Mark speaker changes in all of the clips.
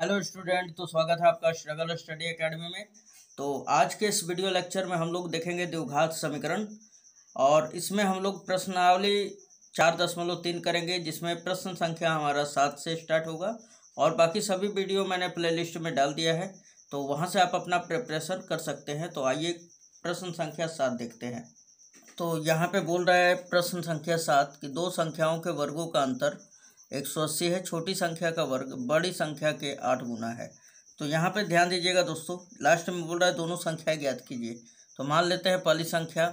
Speaker 1: Hello student तो स्वागत है आपका स्ट्रगल स्टडी एकेडमी में। तो आज के इस वीडियो लेक्चर में हम लोग देखेंगे द्विघात समीकरण, और इसमें हम लोग प्रश्नावली चार दशमलव तीन करेंगे, जिसमें प्रश्न संख्या हमारा सात से स्टार्ट होगा, और बाकी सभी वीडियो मैंने प्लेलिस्ट में डाल दिया है तो वहाँ से आप अपना प्रिपरेशन कर सकते हैं। तो आइए प्रश्न संख्या सात देखते हैं। तो यहाँ पे बोल रहा है प्रश्न संख्या सात कि दो संख्याओं के वर्गों का अंतर एक सौ अस्सी है, छोटी संख्या का वर्ग, बड़ी संख्या के आठ गुना है। तो यहाँ पे ध्यान दीजिएगा दोस्तों लास्ट में बोल रहा है दोनों संख्या ज्ञात कीजिए। तो मान लेते हैं पहली संख्या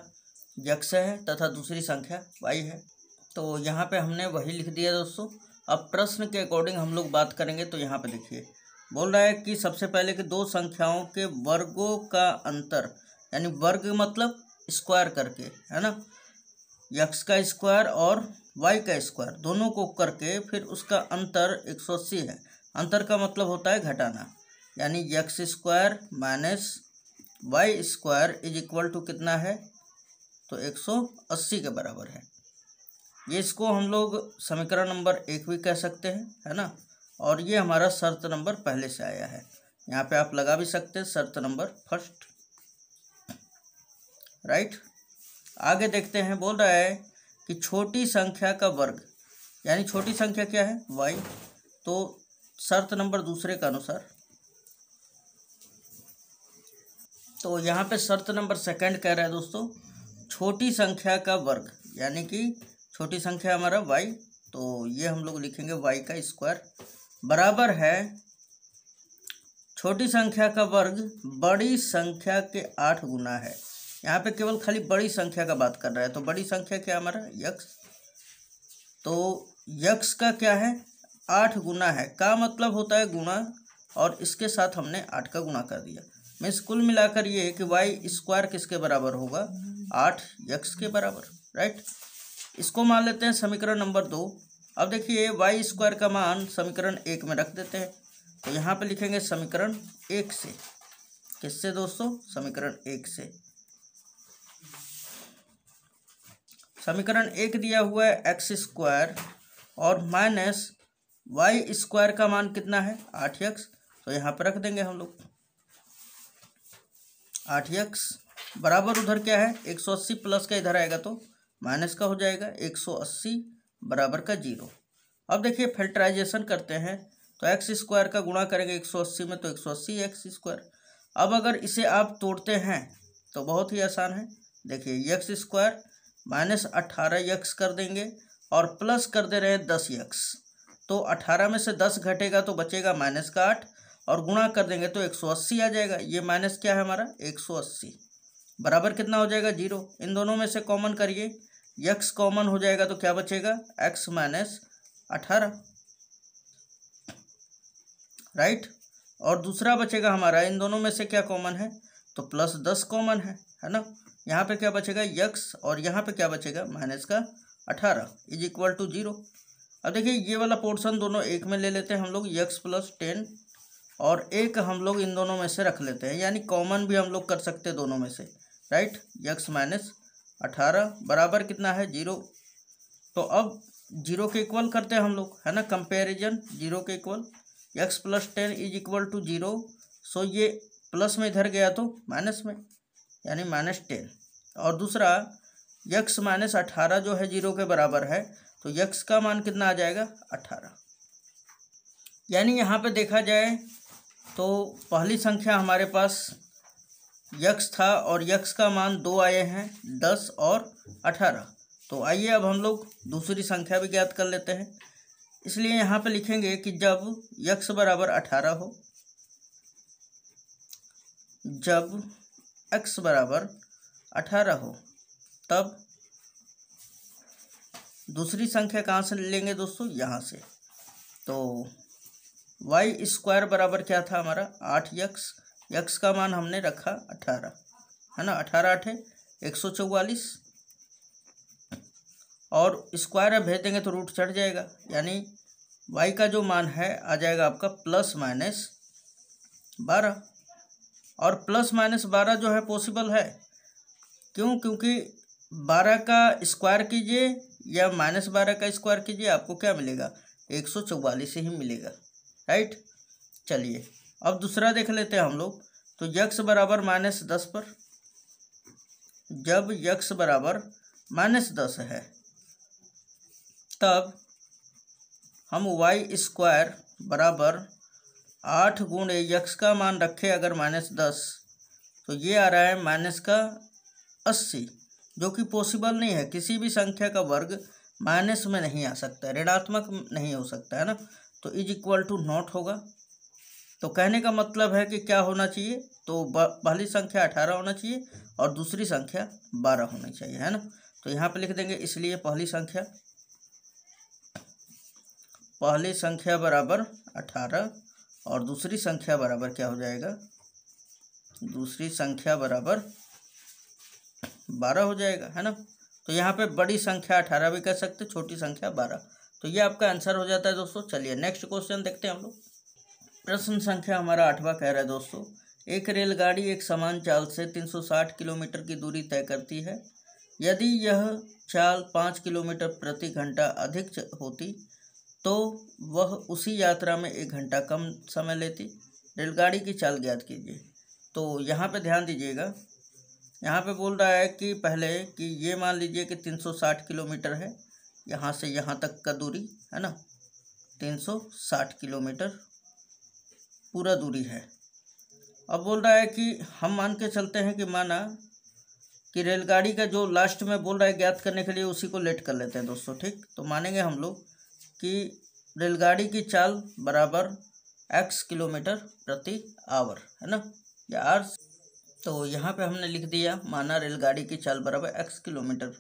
Speaker 1: यक्स है तथा दूसरी संख्या वाई है। तो यहाँ पे हमने वही लिख दिया दोस्तों। अब प्रश्न के अकॉर्डिंग हम लोग बात करेंगे तो यहाँ पे देखिए। बोल रहा है कि सबसे पहले कि दो संख्याओं के वर्गों का अंतर, यानी वर्ग मतलब स्क्वायर करके, है ना? यक्स का स्क्वायर और वाई का स्क्वायर, दोनों को करके फिर उसका अंतर एक सौ अस्सी है। अंतर का मतलब होता है घटाना, यानी X square minus Y square is equal to कितना है? तो एक सौ अस्सी के बराबर है। ये इसको हम लोग समीकरण नंबर एक भी कह सकते हैं, है ना? और ये हमारा शर्त नंबर पहले से आया है। यहाँ पे आप लगा भी सकते हैं, शर्त नंबर फ़र्स्ट। राइट? आगे देखते हैं, बोल रहा है कि छोटी संख्या का वर्ग, यानी छोटी संख्या क्या है? वाई तो शर्त नंबर दूसरे के अनुसार तो यहाँ पे शर्त नंबर सेकंड कह रहा है दोस्तों, छोटी संख्या का वर्ग, यानी कि छोटी संख्या हमारा वाई तो ये हम लोग लिखेंगे वाई का स्क्वायर बराबर है, छोटी संख्या का वर्ग बड़ी संख्या के आठ गुना है। यहाँ पे केवल खाली बड़ी संख्या का बात कर रहा है तो बड़ी संख्या क्या हमारा? यक्स तो यक्स का क्या है? आठ गुना है। का मतलब होता है गुना और इसके साथ हमने आठ का गुना कर दिया। मीन्स कुल मिलाकर ये है कि वाई स्क्वायर किसके बराबर होगा? आठ यक्स के बराबर राइट इसको मान लेते हैं समीकरण नंबर दो। अब देखिए वाई स्क्वायर का मान समीकरण एक में रख देते हैं। तो यहाँ पे लिखेंगे समीकरण एक से। किससे दोस्तों? समीकरण एक से। समीकरण एक दिया हुआ है एक्स स्क्वायर और माइनस वाई स्क्वायर का मान कितना है? आठ एक्स तो यहाँ पर रख देंगे हम लोग। आठ एक्स बराबर उधर क्या है? एक सौ अस्सी प्लस का इधर आएगा तो माइनस का हो जाएगा एक सौ अस्सी बराबर का ज़ीरो अब देखिए फिल्टराइजेशन करते हैं। तो एक्स स्क्वायर का गुणा करेंगे एक सौ अस्सी में तो एक सौ अस्सी एक्स स्क्वायर अब अगर इसे आप तोड़ते हैं तो बहुत ही आसान है। देखिए एक्स स्क्वायर माइनस अट्ठारह यक्स कर देंगे और प्लस कर दे रहे हैं दस यक्स। तो अठारह में से दस घटेगा तो बचेगा माइनस का आठ और गुणा कर देंगे तो एक सौ अस्सी आ जाएगा। ये माइनस क्या है हमारा? एक सौ अस्सी। बराबर कितना हो जाएगा? ज़ीरो। इन दोनों में से कॉमन करिए। यक्स कॉमन हो जाएगा तो क्या बचेगा? एक्स माइनस अठारह। राइट? और दूसरा बचेगा हमारा। इन दोनों में से क्या कॉमन है? तो प्लस दस कॉमन है है ना? यहाँ पे क्या बचेगा? यक्स और यहाँ पे क्या बचेगा? माइनस का अठारह इज़ इक्वल टू ज़ीरो अब देखिए, ये वाला पोर्शन दोनों एक में ले लेते हैं हम लोग, यक्स प्लस टेन और एक हम लोग इन दोनों में से रख लेते हैं। यानी कॉमन भी हम लोग कर सकते हैं दोनों में से राइट यक्स माइनस अठारह बराबर कितना है? ज़ीरो तो अब ज़ीरो के इक्वल करते हैं हम लोग, है ना? कंपेरिजन ज़ीरो के equal x plus ten is equal to zero so ये प्लस में इधर गया तो माइनस में। यानी माइनस टेन। और दूसरा, यक्स माइनस अठारह जो है ज़ीरो के बराबर है तो यक्स का मान कितना आ जाएगा? अठारह। यानी यहाँ पे देखा जाए तो पहली संख्या हमारे पास यक्स था और यक्स का मान दो आए हैं, दस और अठारह। तो आइए अब हम लोग दूसरी संख्या भी ज्ञात कर लेते हैं। इसलिए यहाँ पे लिखेंगे कि जब यक्स बराबर अठारह हो, जब एक्स बराबर अठारह हो, तब दूसरी संख्या कहाँ से लेंगे दोस्तों? यहाँ से। तो वाई स्क्वायर बराबर क्या था हमारा? आठ यक्स यक्स का मान हमने रखा अठारह, है ना? अठारह आठ है, एक सौ चौवालीस। और स्क्वायर अब भेज देंगे तो रूट चढ़ जाएगा, यानी वाई का जो मान है, आ जाएगा आपका प्लस माइनस बारह। और प्लस माइनस बारह जो है पॉसिबल है। क्यों? क्योंकि बारह का स्क्वायर कीजिए या माइनस बारह का स्क्वायर कीजिए, आपको क्या मिलेगा? एक सौ चौवालीस ही मिलेगा। राइट चलिए, अब दूसरा देख लेते हैं हम लोग। तो यक्स बराबर माइनस दस पर, जब यक्स बराबर माइनस दस है, तब हम वाई स्क्वायर बराबर आठ गुण यक्स का मान रखे अगर माइनस दस तो ये आ रहा है माइनस का अस्सी, जो कि पॉसिबल नहीं है। किसी भी संख्या का वर्ग माइनस में नहीं आ सकता ऋणात्मक नहीं हो सकता है ना तो इज़ इक्वल टू नॉट होगा। तो कहने का मतलब है कि क्या होना चाहिए? तो पहली संख्या अठारह होना चाहिए और दूसरी संख्या बारह होनी चाहिए, है ना? तो यहाँ पे लिख देंगे, इसलिए पहली संख्या पहली संख्या बराबर अठारह और दूसरी संख्या बराबर क्या हो जाएगा? दूसरी संख्या बराबर बारह हो जाएगा, है ना? तो यहाँ पे बड़ी संख्या अठारह भी कह सकते, छोटी संख्या बारह। तो ये आपका आंसर हो जाता है दोस्तों। चलिए नेक्स्ट क्वेश्चन देखते हैं हम लोग। प्रश्न संख्या हमारा आठवां कह रहा है दोस्तों। एक रेलगाड़ी एक समान चाल से 360 किलोमीटर की दूरी तय करती है। यदि यह चाल पाँच किलोमीटर प्रति घंटा अधिक होती तो वह उसी यात्रा में एक घंटा कम समय लेती। रेलगाड़ी की चाल ज्ञात कीजिए। तो यहाँ पे ध्यान दीजिएगा। यहाँ पे बोल रहा है कि पहले कि ये मान लीजिए कि 360 किलोमीटर है। यहाँ से यहाँ तक का दूरी, है ना? 360 किलोमीटर पूरा दूरी है। अब बोल रहा है कि हम मान के चलते हैं कि माना कि रेलगाड़ी का जो लास्ट में बोल रहा है ज्ञात करने के लिए उसी को लेट कर लेते हैं दोस्तों, ठीक? तो मानेंगे हम लोग कि रेलगाड़ी की चाल बराबर एक्स किलोमीटर प्रति आवर, है ना? या आर तो यहाँ पे हमने लिख दिया, माना रेलगाड़ी की चाल बराबर एक्स किलोमीटर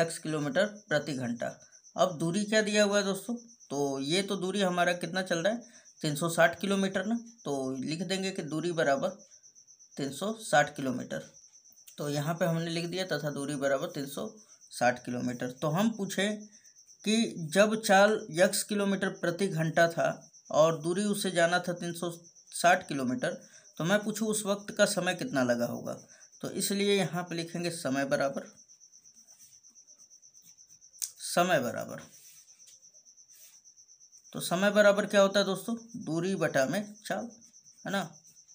Speaker 1: एक्स किलोमीटर प्रति घंटा। अब दूरी क्या दिया हुआ है दोस्तों? तो ये तो दूरी हमारा कितना चल रहा है? तीन सौ साठ किलोमीटर ना? तो लिख देंगे कि दूरी बराबर तीन सौ साठ किलोमीटर। तो यहाँ पे हमने लिख दिया तथा दूरी बराबर तीन सौ साठ किलोमीटर। तो हम पूछें कि जब चाल यक्स किलोमीटर प्रति घंटा था और दूरी उसे जाना था तीन सौ साठ किलोमीटर तो मैं पूछूँ उस वक्त का समय कितना लगा होगा? तो इसलिए यहाँ पे लिखेंगे समय बराबर। समय बराबर। तो समय बराबर क्या होता है दोस्तों? दूरी बटा में चाल, है ना?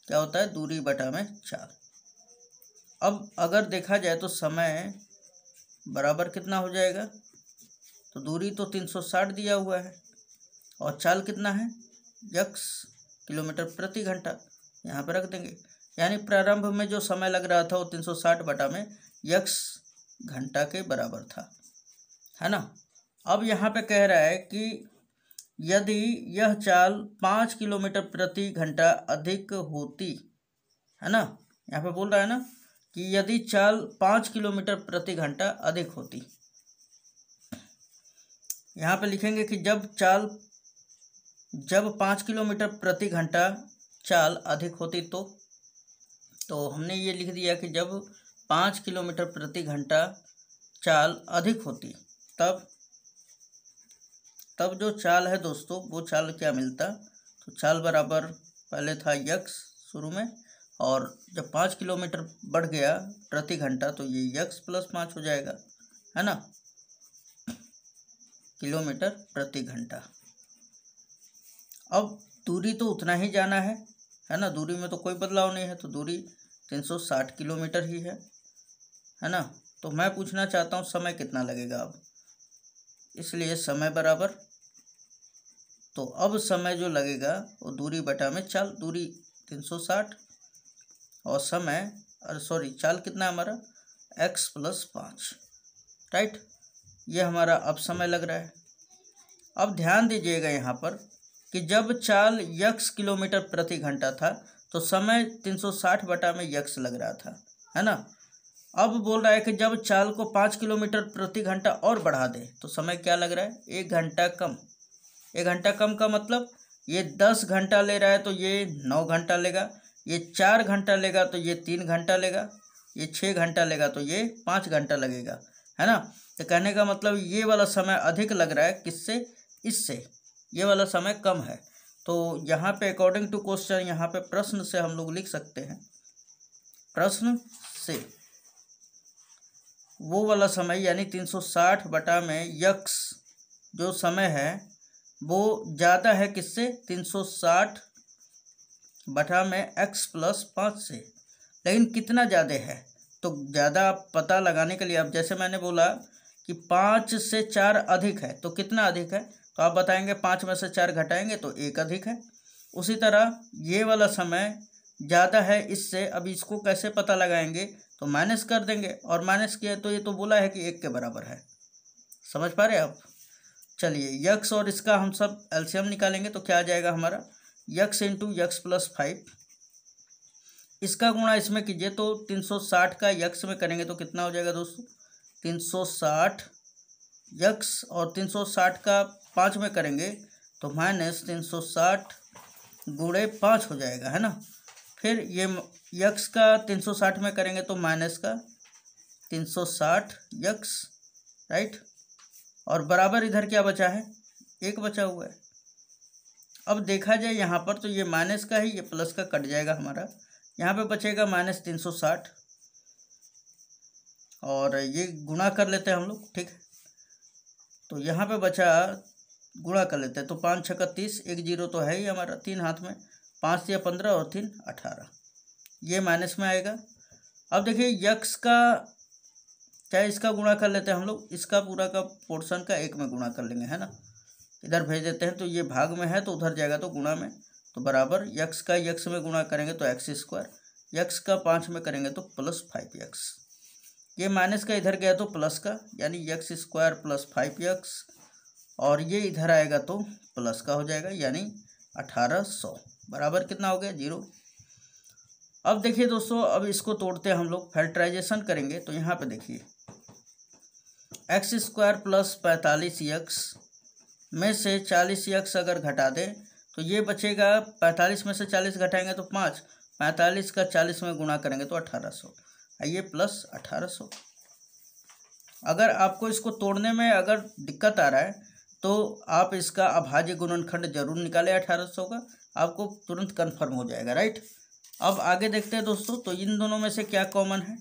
Speaker 1: क्या होता है? दूरी बटा में चाल। अब अगर देखा जाए तो समय बराबर कितना हो जाएगा? तो दूरी तो तीन सौ साठ दिया हुआ है। और चाल कितना है? यक्स किलोमीटर प्रति घंटा। यहाँ पर रख देंगे। यानी प्रारंभ में जो समय लग रहा था वो तीन सौ साठ बटा में यक्स घंटा के बराबर था। है ना? अब यहाँ पे कह रहा है कि यदि यह चाल पाँच किलोमीटर प्रति घंटा अधिक होती, है ना? यहाँ पे बोल रहा है ना कि यदि चाल पाँच किलोमीटर प्रति घंटा अधिक होती यहाँ पे लिखेंगे कि जब चाल, जब पाँच किलोमीटर प्रति घंटा चाल अधिक होती तो तो हमने ये लिख दिया कि जब पाँच किलोमीटर प्रति घंटा चाल अधिक होती, तब तब जो चाल है दोस्तों, वो चाल क्या मिलता? तो चाल बराबर पहले था यक्स शुरू में, और जब पाँच किलोमीटर बढ़ गया प्रति घंटा तो ये यक्स प्लस पाँच हो जाएगा, है ना? किलोमीटर प्रति घंटा। अब दूरी तो उतना ही जाना है है ना? दूरी में तो कोई बदलाव नहीं है तो दूरी तीन सौ साठ किलोमीटर ही है है ना? तो मैं पूछना चाहता हूँ, समय कितना लगेगा अब? इसलिए समय बराबर। तो अब समय जो लगेगा, वो दूरी बटा में चाल, दूरी तीन सौ साठ और समय सॉरी, चाल कितना हमारा? एक्स प्लस पाँच, राइट? ये हमारा अब समय लग रहा है। अब ध्यान दीजिएगा यहाँ पर कि जब चाल यक्स किलोमीटर प्रति घंटा था तो समय 360 बटा में यक्स लग रहा था, है ना? अब बोल रहा है कि जब चाल को पाँच किलोमीटर प्रति घंटा और बढ़ा दे तो समय क्या लग रहा है? एक घंटा कम। एक घंटा कम का मतलब ये दस घंटा ले रहा है तो ये नौ घंटा लेगा। ये चार घंटा लेगा तो ये तीन घंटा लेगा। ये छः घंटा लेगा तो ये पाँच घंटा लगेगा। है ना? तो कहने का मतलब ये वाला समय अधिक लग रहा है, किससे? इससे। ये वाला समय कम है। तो यहाँ पे अकॉर्डिंग टू क्वेश्चन यहाँ पे प्रश्न से हम लोग लिख सकते हैं। प्रश्न से। वो वाला समय, यानी तीन सौ साठ बटा में यक्स जो समय है, वो ज़्यादा है किससे? तीन सौ साठ बटा में एक्स प्लस पाँच से। लेकिन कितना ज़्यादा है? तो ज़्यादा पता लगाने के लिए, अब जैसे मैंने बोला कि पाँच से चार अधिक है तो कितना अधिक है? तो आप बताएँगे पाँच में से चार घटाएँगे तो एक अधिक है। उसी तरह ये वाला समय ज़्यादा है इससे, अब इसको कैसे पता लगाएँगे? तो माइनस कर देंगे, और माइनस किया तो ये तो बोला है कि एक के बराबर है। समझ पा रहे आप? चलिए, यक्स और इसका हम सब एल्शियम निकालेंगे तो क्या आ जाएगा हमारा? X into x plus five. इसका गुणा इसमें कीजिए तो तीन सौ साठ का यक्स में करेंगे तो कितना हो जाएगा दोस्तों? तीन सौ साठ यक्स और तीन सौ साठ का पाँच में करेंगे तो माइनस तीन सौ साठ गुणे पाँच हो जाएगा, है ना? फिर ये यक्स का तीन सौ साठ में करेंगे तो माइनस का तीन सौ साठ यक्स, राइट? और बराबर इधर क्या बचा है? एक बचा हुआ है। अब देखा जाए यहाँ पर तो ये माइनस का ही, ये प्लस का कट जाएगा हमारा। यहाँ पे बचेगा माइनस तीन सौ साठ। और ये गुणा कर लेते हैं हम लोग, ठीक? है तो यहाँ पे बचा, गुणा कर लेते हैं तो पाँच छः का तीस, एक ज़ीरो तो है ही हमारा तीन हाथ में। पाँच या पंद्रह और तीन अठारह। ये माइनस में आएगा। अब देखिए, यक्स का चाहे इसका गुणा कर लेते हैं हम लोग? इसका पूरा का पोर्शन का एक में गुणा कर लेंगे, है ना? इधर भेज देते हैं तो ये भाग में है तो उधर जाएगा तो गुणा में। तो बराबर यक्स का यक्स में गुणा करेंगे तो एक्स स्क्वायर यक्स का पाँच में करेंगे तो प्लस फाइव यक्स ये माइनस का इधर गया तो प्लस का, यानी x square plus five x और ये इधर आएगा तो प्लस का हो जाएगा, यानी अठारह सौ। बराबर कितना हो गया? ज़ीरो। अब देखिए दोस्तों, अब इसको तोड़ते हम लोग फैक्टराइजेशन करेंगे तो यहाँ पे देखिए। एक्स स्क्वायर प्लस पैंतालीस यक्स में से चालीस यक्स अगर घटा दें तो ये बचेगा पैंतालीस में से चालीस घटाएँगे तो पाँच, पैंतालीस का चालीस में गुणा करेंगे तो अठारह सौ। आइए प्लस अठारह सौ। अगर आपको इसको तोड़ने में अगर दिक्कत आ रहा है तो आप इसका अभाज्य गुणनखंड ज़रूर निकालें अठारह सौ का, आपको तुरंत कन्फर्म हो जाएगा राइट अब आगे देखते हैं दोस्तों तो इन दोनों में से क्या कॉमन है?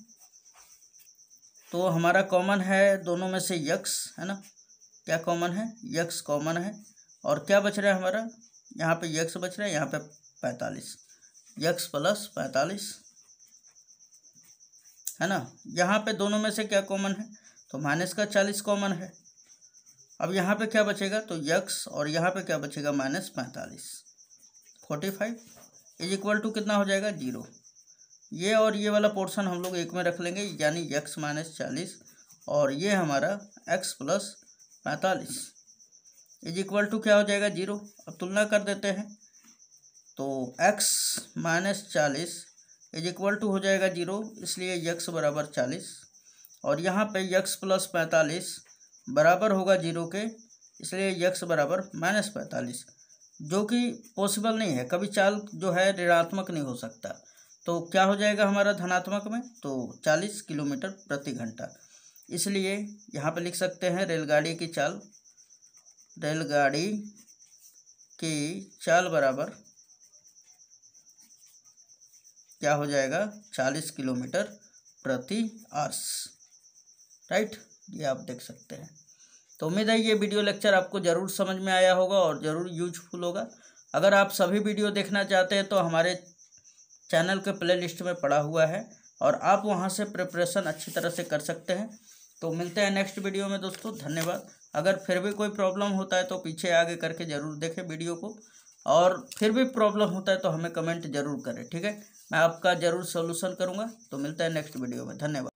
Speaker 1: तो हमारा कॉमन है दोनों में से यक्स है ना? क्या कॉमन है? यक्स कॉमन है। और क्या बच रहा है हमारा? यहाँ पे यक्स बच रहे हैं, यहाँ पे पैंतालीस। यक्स प्लस पैंतालीस, है ना? यहाँ पे दोनों में से क्या कॉमन है? तो माइनस का चालीस कॉमन है। अब यहाँ पे क्या बचेगा? तो यक्स और यहाँ पे क्या बचेगा? माइनस पैंतालीस। Forty five is equal to कितना हो जाएगा? ज़ीरो ये और ये वाला पोर्शन हम लोग एक में रख लेंगे, यानी यक्स माइनस चालीस और ये हमारा एक्स प्लस पैंतालीस। इज़ इक्वल टू क्या हो जाएगा? ज़ीरो अब तुलना कर देते हैं। तो एक्स माइनस चालीस इज़ इक्वल टू हो जाएगा ज़ीरो इसलिए यक्स बराबर चालीस। और यहाँ पे यक्स प्लस पैंतालीस बराबर होगा ज़ीरो के, इसलिए यक्स बराबर माइनस पैंतालीस। जो कि पॉसिबल नहीं है। कभी चाल जो है ऋणात्मक नहीं हो सकता। तो क्या हो जाएगा हमारा धनात्मक में? तो चालीस किलोमीटर प्रति घंटा। इसलिए यहाँ पर लिख सकते हैं रेलगाड़ी की चाल। रेलगाड़ी की चाल बराबर क्या हो जाएगा? चालीस किलोमीटर प्रति आवर्स राइट? ये आप देख सकते हैं। तो उम्मीद है ये वीडियो लेक्चर आपको ज़रूर समझ में आया होगा और ज़रूर यूजफुल होगा। अगर आप सभी वीडियो देखना चाहते हैं तो हमारे चैनल के प्ले लिस्ट में पड़ा हुआ है और आप वहाँ से प्रिपरेशन अच्छी तरह से कर सकते हैं। तो मिलते हैं नेक्स्ट वीडियो में दोस्तों। धन्यवाद। अगर फिर भी कोई प्रॉब्लम होता है तो पीछे आगे करके ज़रूर देखें वीडियो को। और फिर भी प्रॉब्लम होता है तो हमें कमेंट ज़रूर करें, ठीक है? मैं आपका ज़रूर सोल्यूशन करूँगा। तो मिलता है नेक्स्ट वीडियो में। धन्यवाद।